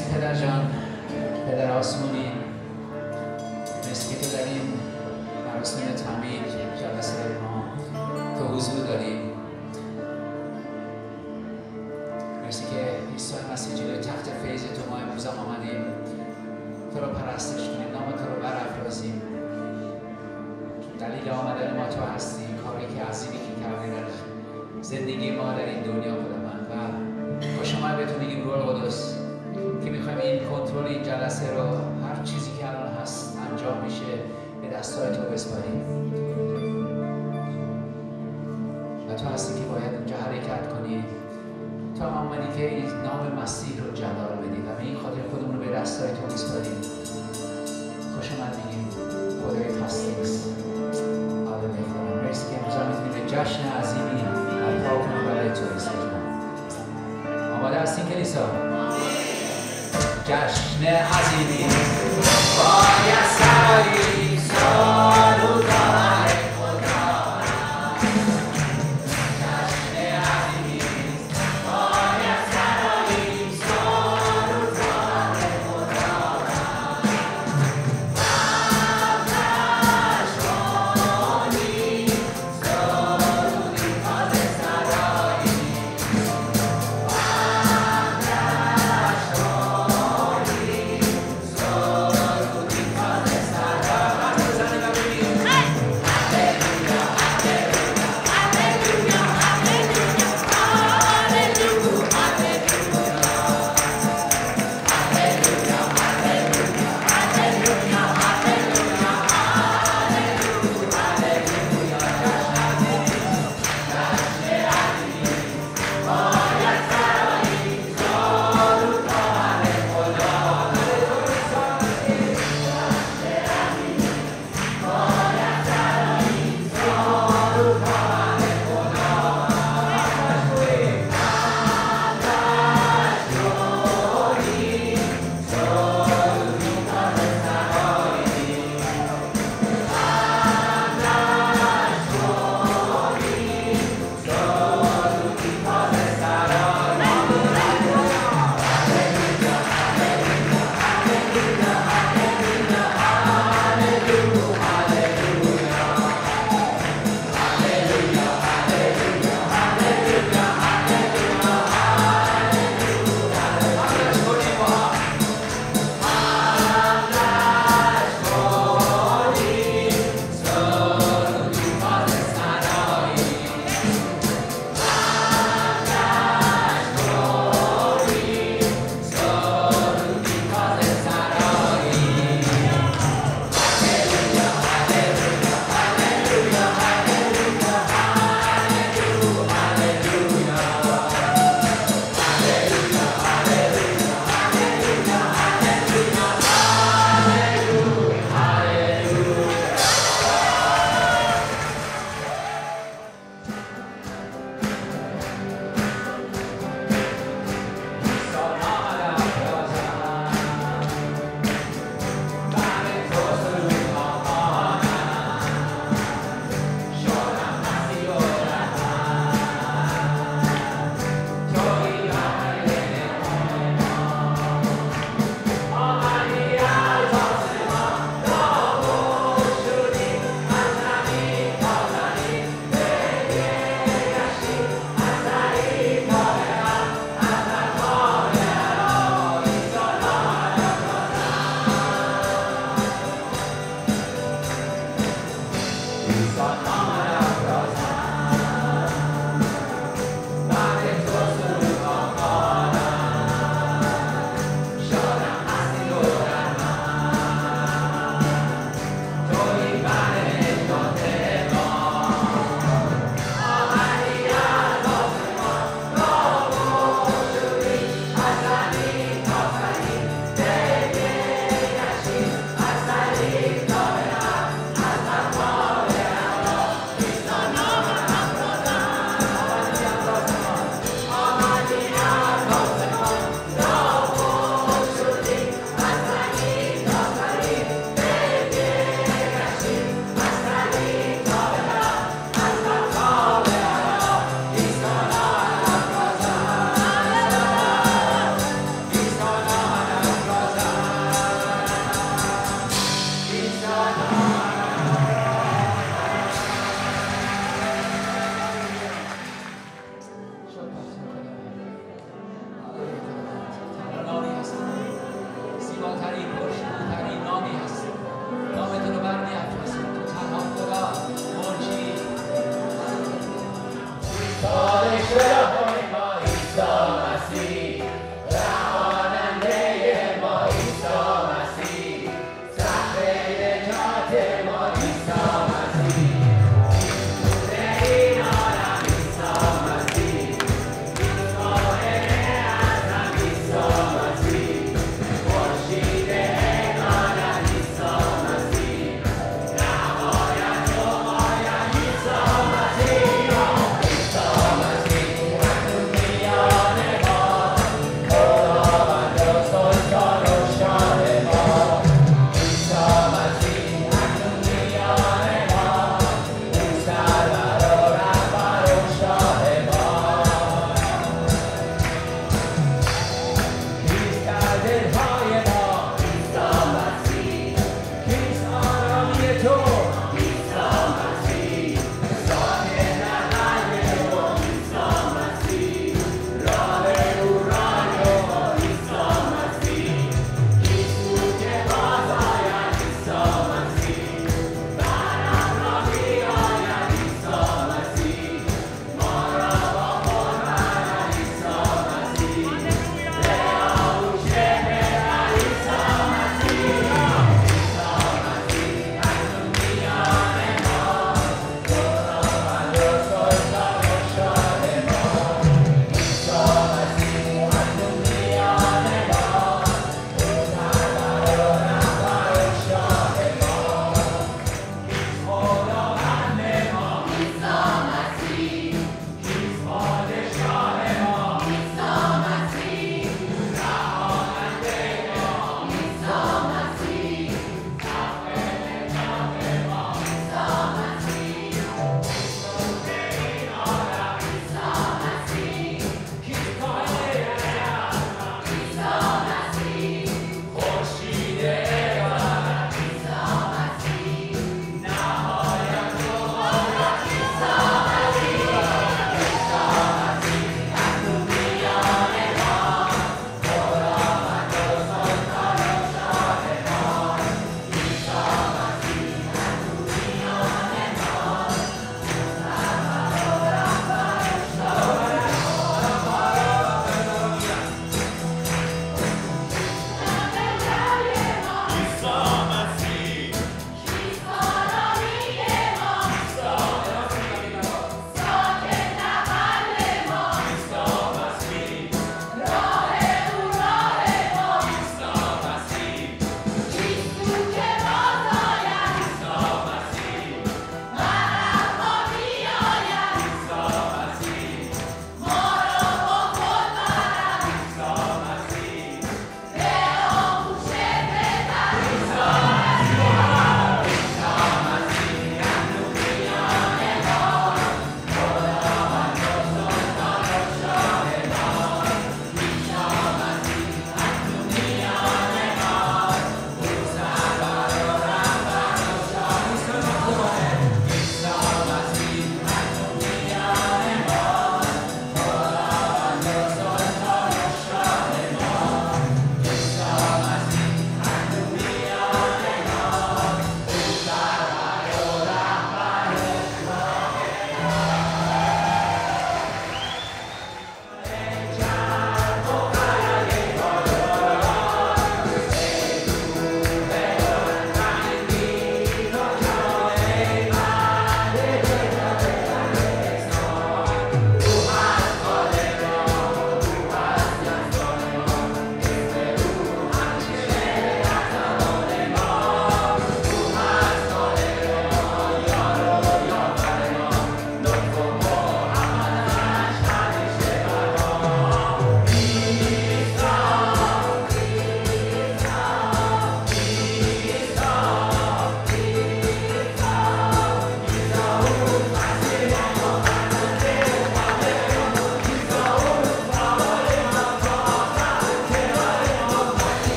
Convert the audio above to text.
پدر جان. پدر آسمونی مرسی که تو در این مراسم تمید جلسه ما تو حضور داری. مرسی که عیسی مسیح جلوی تخت فیض تو ما امروز آمدیم تو رو پرستش کنیم. نام تو رو برافرازیم. دلیل آمدن ما تو هستی. کاری که عظیمی که کردی در زندگی ما در این دنیا خداوند و خوش آمد به تو میگیم روح که می‌خوایم این کنترل این جلسه رو هر چیزی که الان هست انجام میشه به دستای تو بسپاریم. و تو هستی که باید اونجا حرکت کنی. تو هم که این نام مسیح رو جلال بدی و این خاطر خودمون رو به دستای تو بسپاریم. خوش آمد میگیم. خدای هاللویا خدا مرسی که امروز می‌تونیم به جشن عظیمی برپا کنیم برای تو آماده هستین کلیسا؟ جشن عظیمی. باید سرایی